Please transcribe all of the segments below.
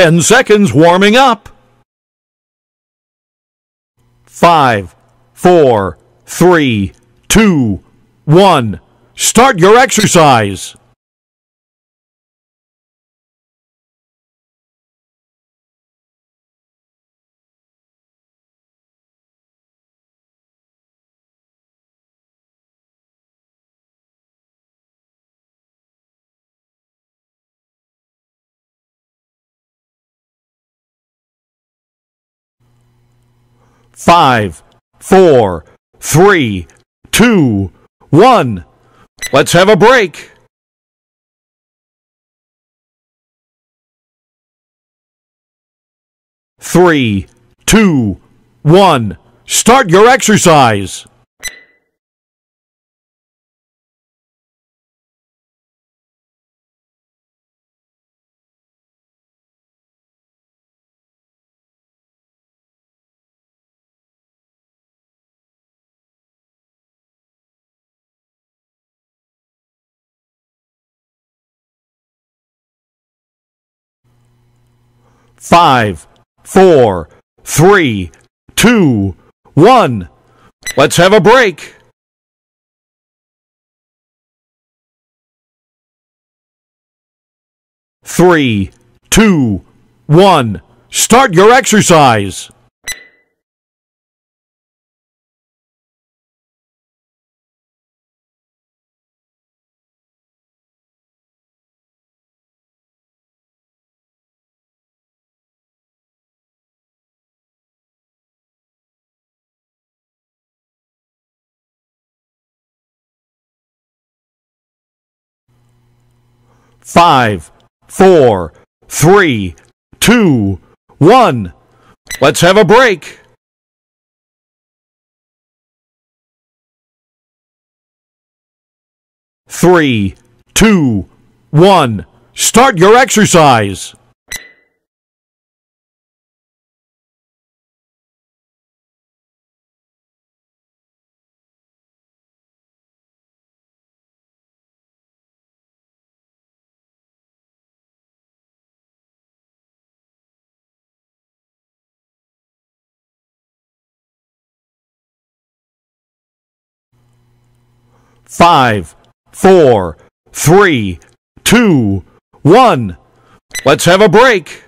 10 seconds warming up. Five, four, three, two, one. Start your exercise. Five, four, three, two, one. Let's have a break. Three, two, one. Start your exercise. Five, four, three, two, one. Let's have a break. Three, two, one. Start your exercise. Five, four, three, two, one. Let's have a break. Three, two, one. Start your exercise. Five, four, three, two, one. Let's have a break.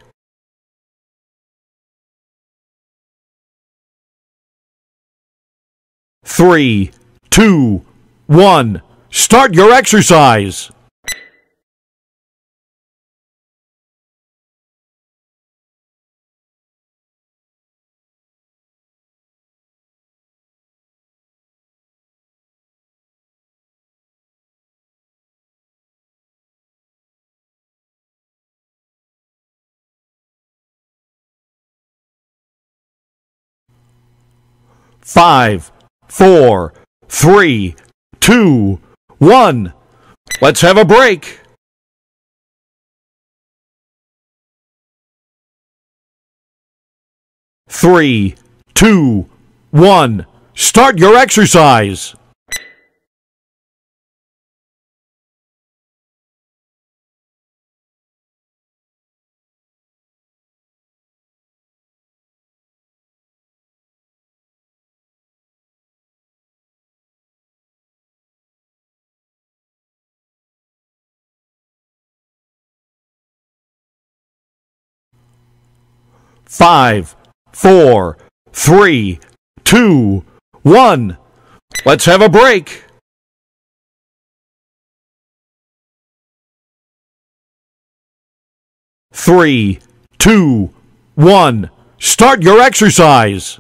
Three, two, one. Start your exercise. Five, four, three, two, one. Let's have a break. Three, two, one. Start your exercise. Five, four, three, two, one. Let's have a break. Three, two, one. Start your exercise.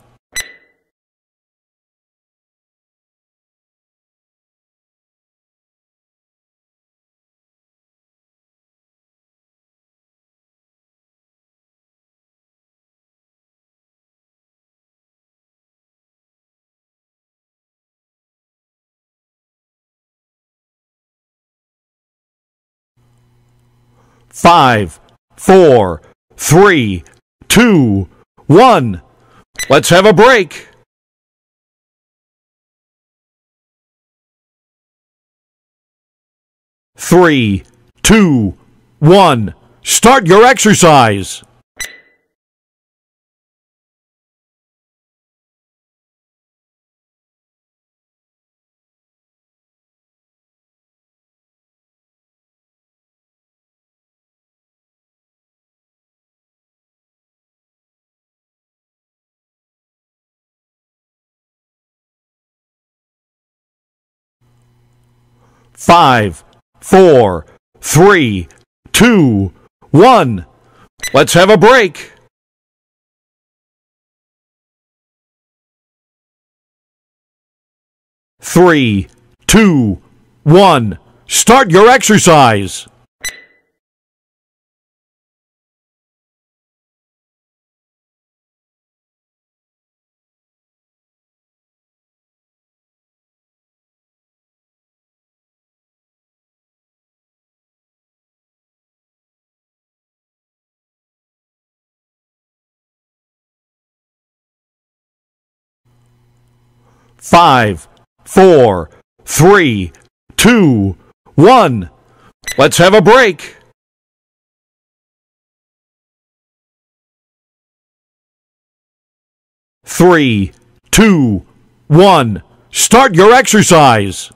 Five, four, three, two, one. Let's have a break. Three, two, one. Start your exercise. Five, four, three, two, one. Let's have a break. Three, two, one. Start your exercise. Five, four, three, two, one. Let's have a break. Three, two, one. Start your exercise.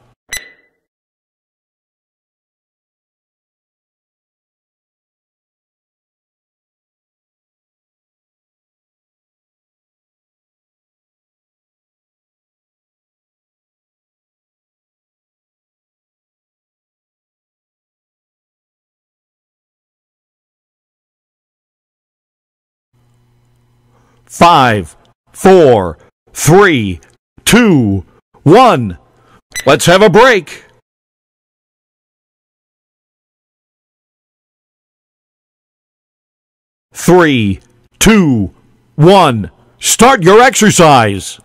Five, four, three, two, one. Let's have a break. Three, two, one. Start your exercise.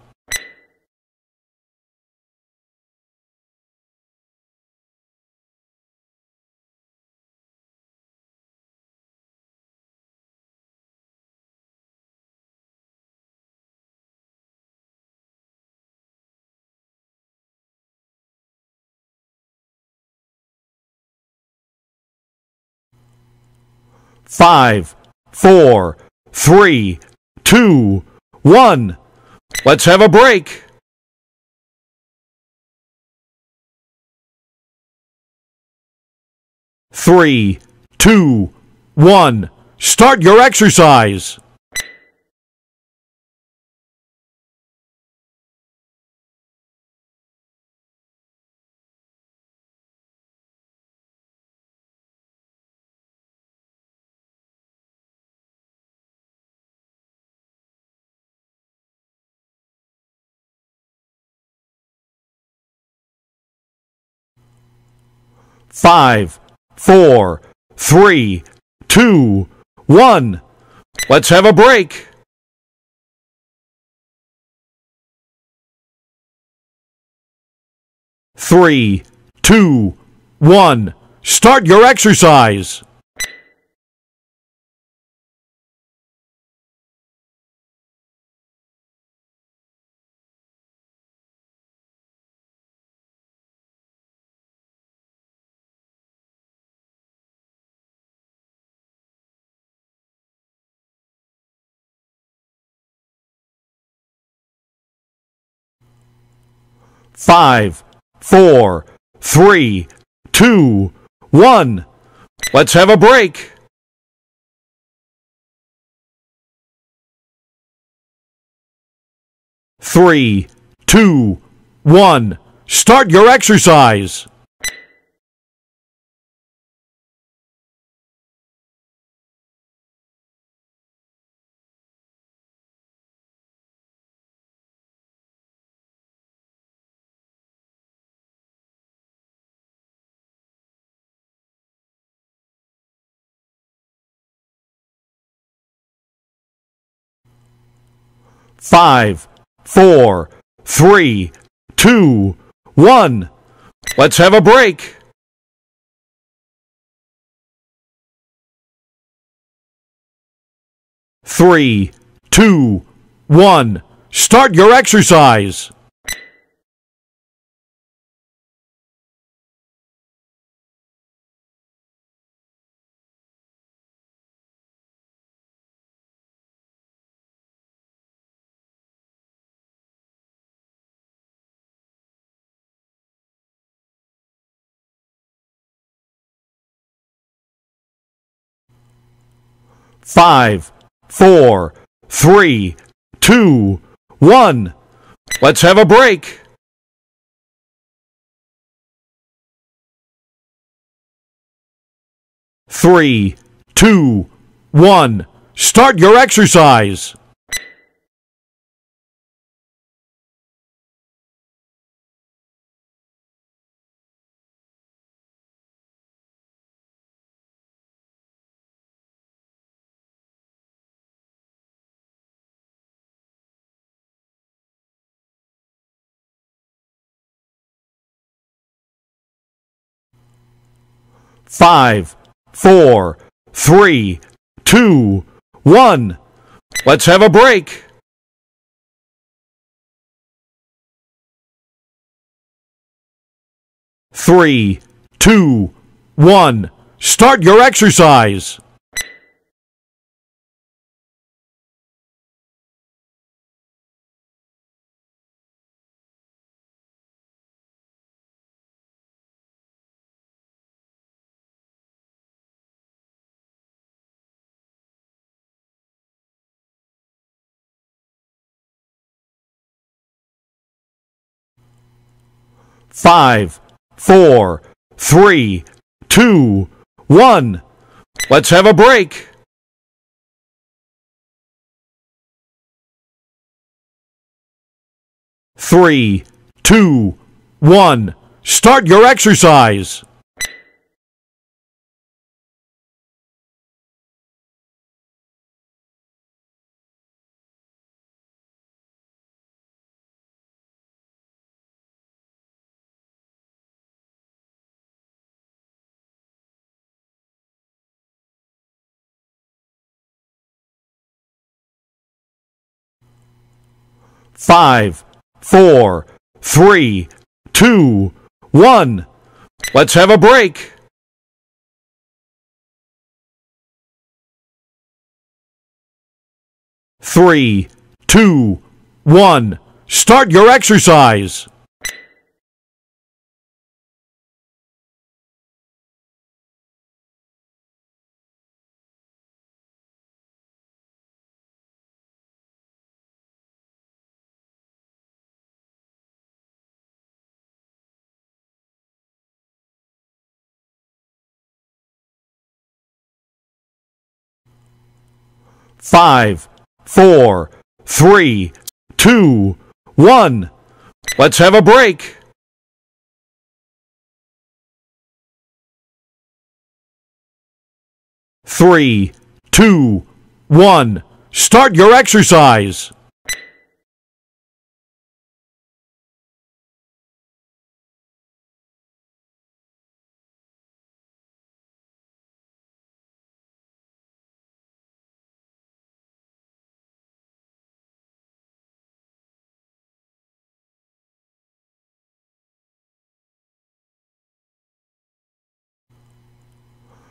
Five, four, three, two, one. Let's have a break. Three, two, one. Start your exercise. Five, four, three, two, one. Let's have a break. Three, two, one. Start your exercise. Five, four, three, two, one. Let's have a break. Three, two, one. Start your exercise. Five, four, three, two, one. Let's have a break. Three, two, one. Start your exercise. five, four, three, two, one. Let's have a break. Three, two, one. Start your exercise. Five, four, three, two, one. Let's have a break. Three, two, one. Start your exercise. Five, four, three, two, one. Let's have a break. Three, two, one. Start your exercise. Five, four, three, two, one. Let's have a break. Three, two, one. Start your exercise. Five, four, three, two, one. Let's have a break. Three, two, one. Start your exercise.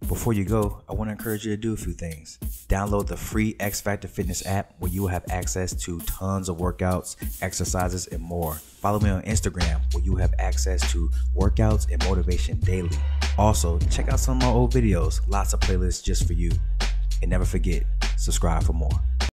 Before you go, I want to encourage you to do a few things. Download the free XFactor Fitness app where you will have access to tons of workouts, exercises, and more. Follow me on Instagram where you have access to workouts and motivation daily. Also, check out some of my old videos, lots of playlists just for you. And never forget, subscribe for more.